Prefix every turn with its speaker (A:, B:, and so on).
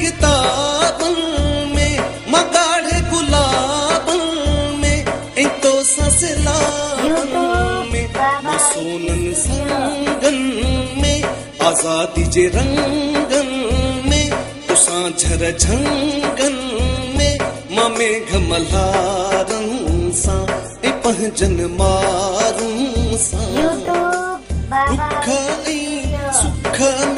A: किताबन में मगाढ़े में तो में संगन में आज़ादी जे रंगन में तुसां झर झंगन में ममे घमलारन सा ए पहजन मारू सा। दुख सुख में